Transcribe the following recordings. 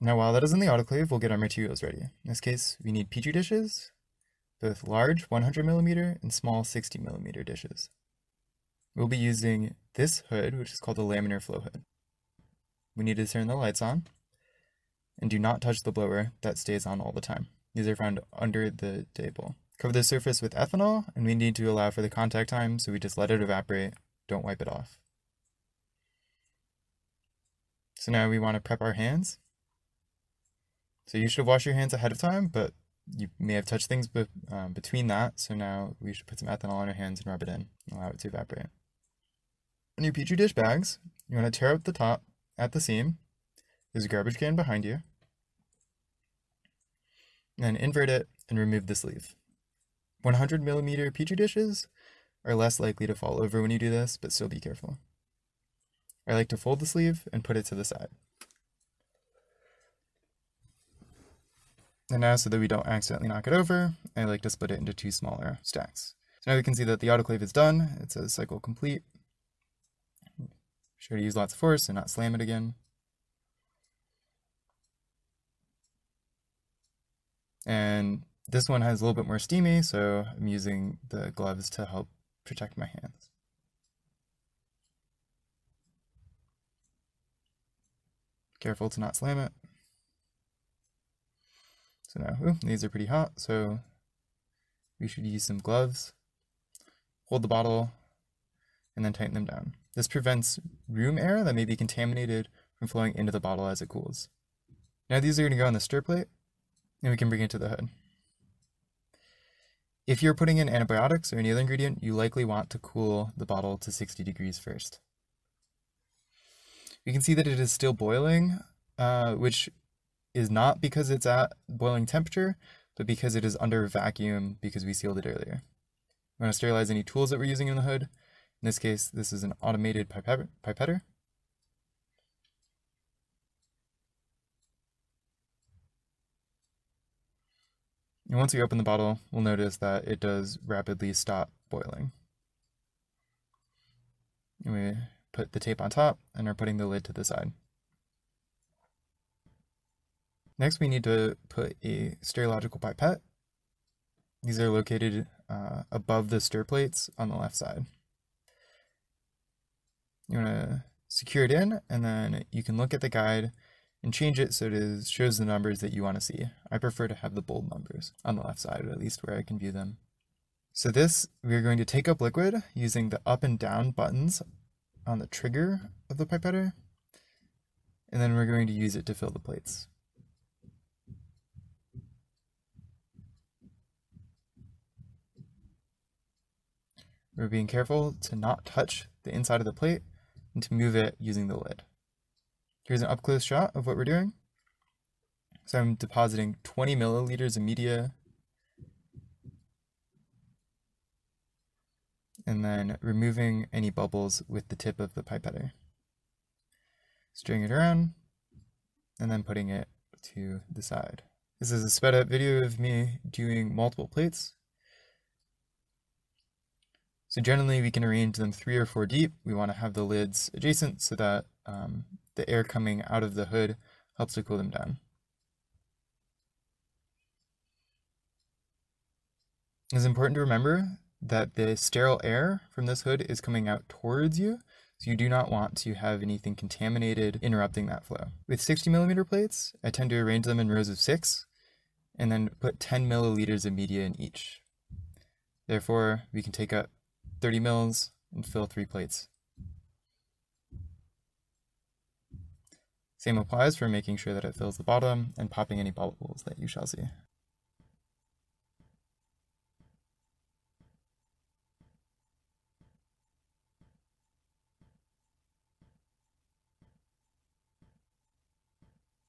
Now while that is in the autoclave, we'll get our materials ready. In this case, we need petri dishes, both large 100 millimeter and small 60 millimeter dishes. We'll be using this hood, which is called the laminar flow hood. We need to turn the lights on, and do not touch the blower, that stays on all the time. These are found under the table. Cover the surface with ethanol, and we need to allow for the contact time, so we just let it evaporate, don't wipe it off. So now we want to prep our hands. So you should washed your hands ahead of time, but you may have touched things be um, between that. So now we should put some ethanol on our hands and rub it in, and allow it to evaporate. On your petri dish bags, you want to tear out the top at the seam. There's a garbage can behind you. And invert it and remove the sleeve. 100 millimeter petri dishes are less likely to fall over when you do this, but still be careful. I like to fold the sleeve and put it to the side. And now so that we don't accidentally knock it over, I like to split it into two smaller stacks. So now we can see that the autoclave is done. It says cycle complete. Sure to use lots of force and not slam it again. And this one has a little bit more steamy, so I'm using the gloves to help protect my hands. Careful to not slam it. So now, ooh, these are pretty hot, so we should use some gloves. Hold the bottle and then tighten them down. This prevents room air that may be contaminated from flowing into the bottle as it cools. Now these are going to go on the stir plate, and we can bring it to the hood. If you're putting in antibiotics or any other ingredient, you likely want to cool the bottle to 60 degrees first. You can see that it is still boiling, uh, which is not because it's at boiling temperature, but because it is under vacuum because we sealed it earlier. We want to sterilize any tools that we're using in the hood. In this case, this is an automated pipette pipetter. And once we open the bottle, we'll notice that it does rapidly stop boiling. And we put the tape on top and are putting the lid to the side. Next, we need to put a stereological pipette. These are located uh, above the stir plates on the left side. You want to secure it in, and then you can look at the guide and change it so it is, shows the numbers that you want to see. I prefer to have the bold numbers on the left side, at least where I can view them. So this, we're going to take up liquid using the up and down buttons on the trigger of the pipetter, and then we're going to use it to fill the plates. We're being careful to not touch the inside of the plate and to move it using the lid. Here's an up-close shot of what we're doing. So I'm depositing 20 milliliters of media and then removing any bubbles with the tip of the pipetter. String it around and then putting it to the side. This is a sped up video of me doing multiple plates. So generally we can arrange them three or four deep. We want to have the lids adjacent so that um, the air coming out of the hood helps to cool them down. It's important to remember that the sterile air from this hood is coming out towards you, so you do not want to have anything contaminated interrupting that flow. With 60 millimeter plates, I tend to arrange them in rows of six, and then put 10 milliliters of media in each. Therefore, we can take up 30 mils, and fill three plates. Same applies for making sure that it fills the bottom and popping any bubbles that you shall see.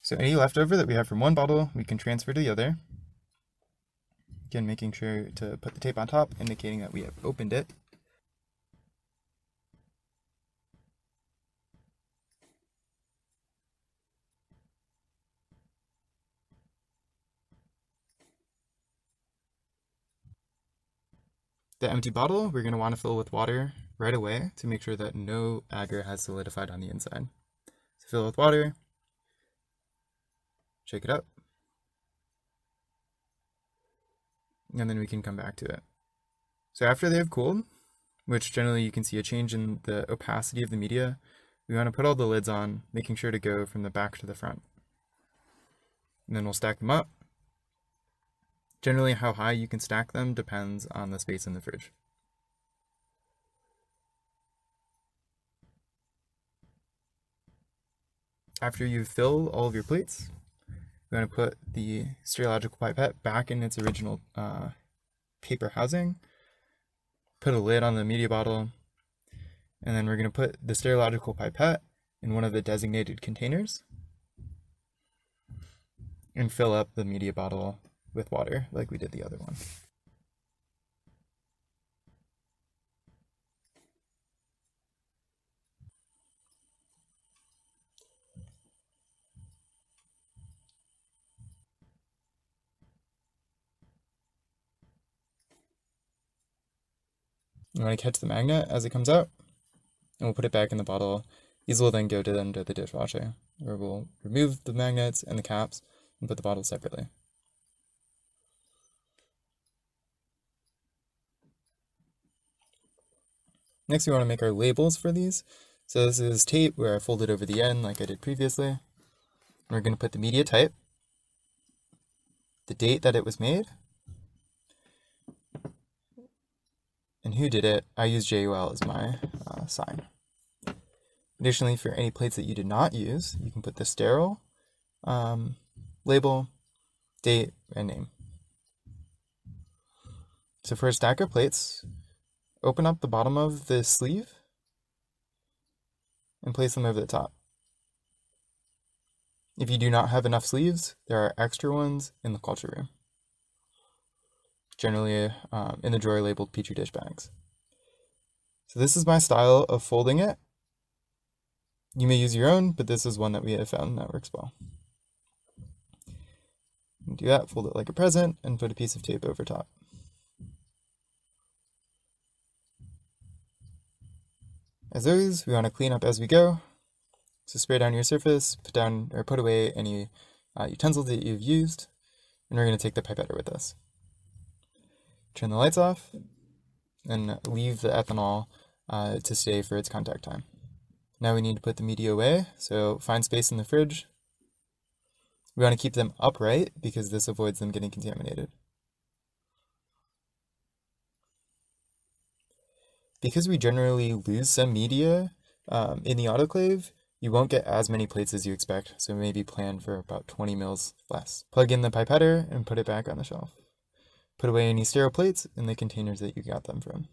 So any leftover that we have from one bottle, we can transfer to the other. Again, making sure to put the tape on top, indicating that we have opened it. The empty bottle we're going to want to fill with water right away to make sure that no agar has solidified on the inside. So fill with water. shake it up, and then we can come back to it. So after they have cooled, which generally you can see a change in the opacity of the media, we want to put all the lids on, making sure to go from the back to the front. And then we'll stack them up. Generally how high you can stack them depends on the space in the fridge. After you fill all of your plates, we're going to put the stereological pipette back in its original uh, paper housing, put a lid on the media bottle, and then we're going to put the stereological pipette in one of the designated containers and fill up the media bottle with water like we did the other one. You want to catch the magnet as it comes out, and we'll put it back in the bottle. These will then go to into the dishwasher, where we'll remove the magnets and the caps and put the bottle separately. Next, we want to make our labels for these. So this is tape where I folded over the end like I did previously. We're going to put the media type, the date that it was made, and who did it. I use JUL as my uh, sign. Additionally, for any plates that you did not use, you can put the sterile um, label, date, and name. So for a stack of plates, open up the bottom of the sleeve and place them over the top. If you do not have enough sleeves, there are extra ones in the culture room, generally um, in the drawer labeled Petri dish bags. So this is my style of folding it. You may use your own, but this is one that we have found that works well. Do that, fold it like a present, and put a piece of tape over top. As always, we want to clean up as we go. So spray down your surface, put down or put away any uh, utensils that you've used, and we're going to take the pipette with us. Turn the lights off, and leave the ethanol uh, to stay for its contact time. Now we need to put the media away, so find space in the fridge. We want to keep them upright because this avoids them getting contaminated. Because we generally lose some media um, in the autoclave, you won't get as many plates as you expect, so maybe plan for about 20 mils less. Plug in the pipetter and put it back on the shelf. Put away any sterile plates in the containers that you got them from.